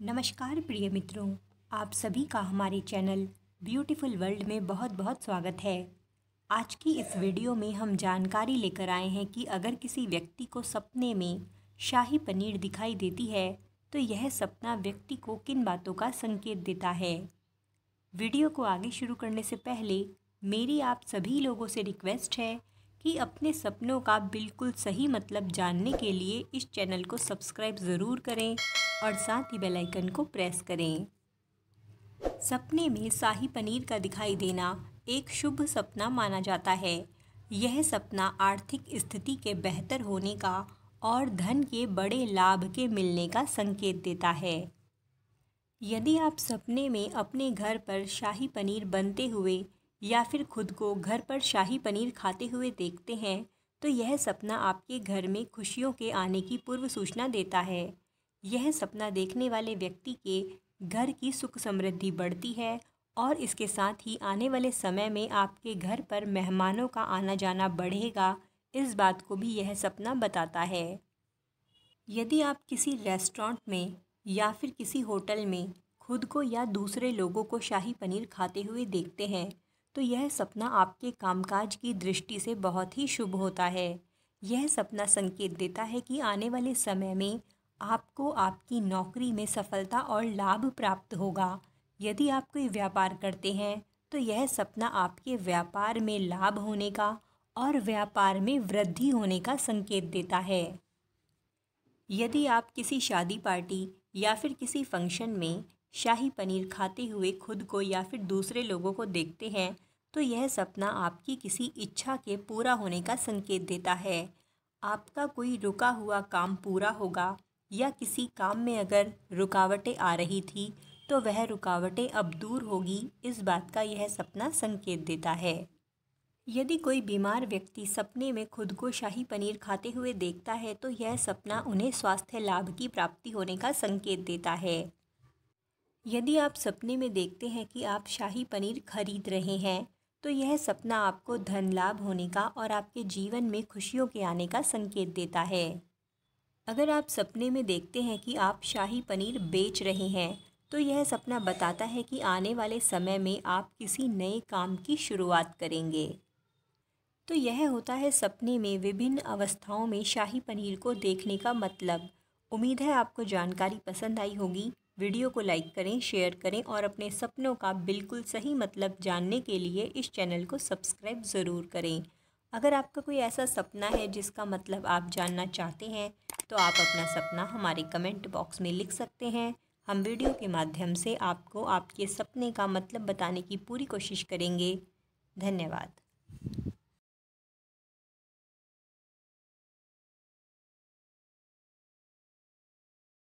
नमस्कार प्रिय मित्रों, आप सभी का हमारे चैनल ब्यूटीफुल वर्ल्ड में बहुत बहुत स्वागत है। आज की इस वीडियो में हम जानकारी लेकर आए हैं कि अगर किसी व्यक्ति को सपने में शाही पनीर दिखाई देती है तो यह सपना व्यक्ति को किन बातों का संकेत देता है? वीडियो को आगे शुरू करने से पहले, मेरी आप सभी लोगों से रिक्वेस्ट है कि अपने सपनों का बिल्कुल सही मतलब जानने के लिए इस चैनल को सब्सक्राइब ज़रूर करें और साथ ही बेल आइकन को प्रेस करें। सपने में शाही पनीर का दिखाई देना एक शुभ सपना माना जाता है। यह सपना आर्थिक स्थिति के बेहतर होने का और धन के बड़े लाभ के मिलने का संकेत देता है। यदि आप सपने में अपने घर पर शाही पनीर बनते हुए या फिर खुद को घर पर शाही पनीर खाते हुए देखते हैं तो यह सपना आपके घर में खुशियों के आने की पूर्व सूचना देता है। यह सपना देखने वाले व्यक्ति के घर की सुख समृद्धि बढ़ती है और इसके साथ ही आने वाले समय में आपके घर पर मेहमानों का आना जाना बढ़ेगा। इस बात को भी यह सपना बताता है। यदि आप किसी रेस्टोरेंट में या फिर किसी होटल में खुद को या दूसरे लोगों को शाही पनीर खाते हुए देखते हैं तो यह सपना आपके कामकाज की दृष्टि से बहुत ही शुभ होता है। यह सपना संकेत देता है कि आने वाले समय में आपको आपकी नौकरी में सफलता और लाभ प्राप्त होगा। यदि आप कोई व्यापार करते हैं तो यह सपना आपके व्यापार में लाभ होने का और व्यापार में वृद्धि होने का संकेत देता है। यदि आप किसी शादी पार्टी या फिर किसी फ़ंक्शन में शाही पनीर खाते हुए खुद को या फिर दूसरे लोगों को देखते हैं तो यह सपना आपकी किसी इच्छा के पूरा होने का संकेत देता है। आपका कोई रुका हुआ काम पूरा होगा या किसी काम में अगर रुकावटें आ रही थी तो वह रुकावटें अब दूर होगी, इस बात का यह सपना संकेत देता है। यदि कोई बीमार व्यक्ति सपने में खुद को शाही पनीर खाते हुए देखता है तो यह सपना उन्हें स्वास्थ्य लाभ की प्राप्ति होने का संकेत देता है। यदि आप सपने में देखते हैं कि आप शाही पनीर खरीद रहे हैं तो यह सपना आपको धन लाभ होने का और आपके जीवन में खुशियों के आने का संकेत देता है। अगर आप सपने में देखते हैं कि आप शाही पनीर बेच रहे हैं तो यह सपना बताता है कि आने वाले समय में आप किसी नए काम की शुरुआत करेंगे। तो यह होता है सपने में विभिन्न अवस्थाओं में शाही पनीर को देखने का मतलब। उम्मीद है आपको जानकारी पसंद आई होगी। वीडियो को लाइक करें, शेयर करें और अपने सपनों का बिल्कुल सही मतलब जानने के लिए इस चैनल को सब्सक्राइब ज़रूर करें। अगर आपका कोई ऐसा सपना है जिसका मतलब आप जानना चाहते हैं तो आप अपना सपना हमारे कमेंट बॉक्स में लिख सकते हैं। हम वीडियो के माध्यम से आपको आपके सपने का मतलब बताने की पूरी कोशिश करेंगे। धन्यवाद।